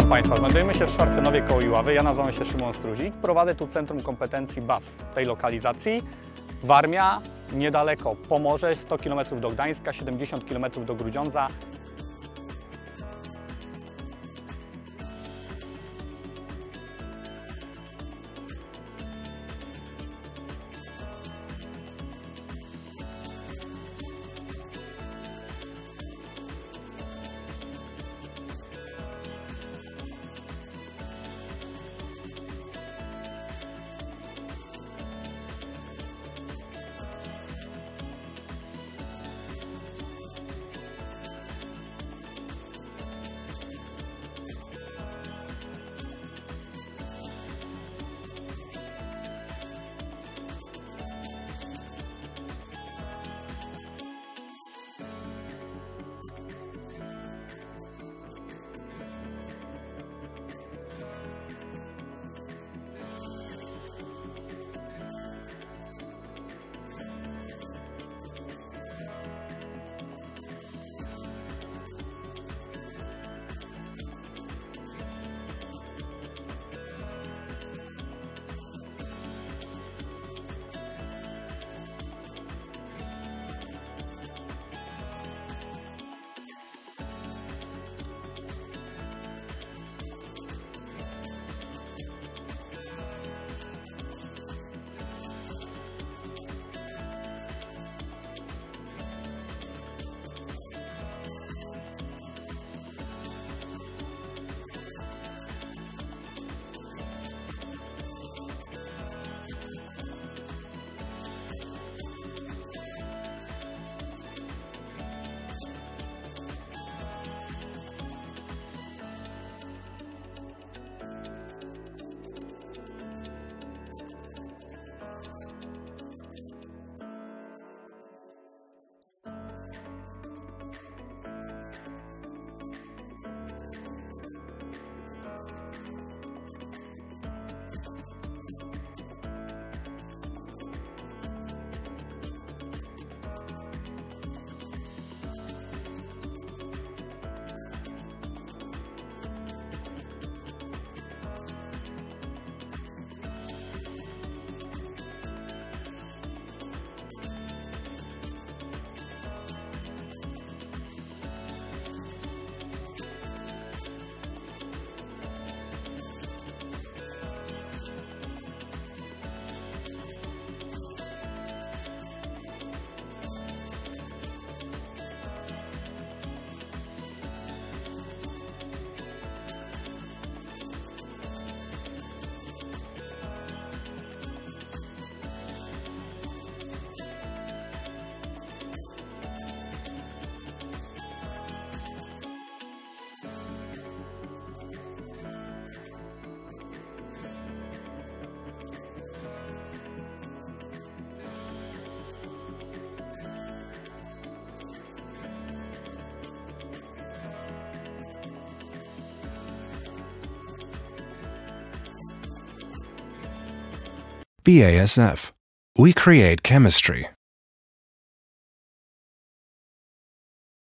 Państwa, znajdujemy się w Szwarcenowie koło Iławy. Ja nazywam się Szymon Struzik. Prowadzę tu Centrum Kompetencji BAS w tej lokalizacji. Warmia, niedaleko Pomorze, 100 km do Gdańska, 70 km do Grudziądza. BASF. We create chemistry.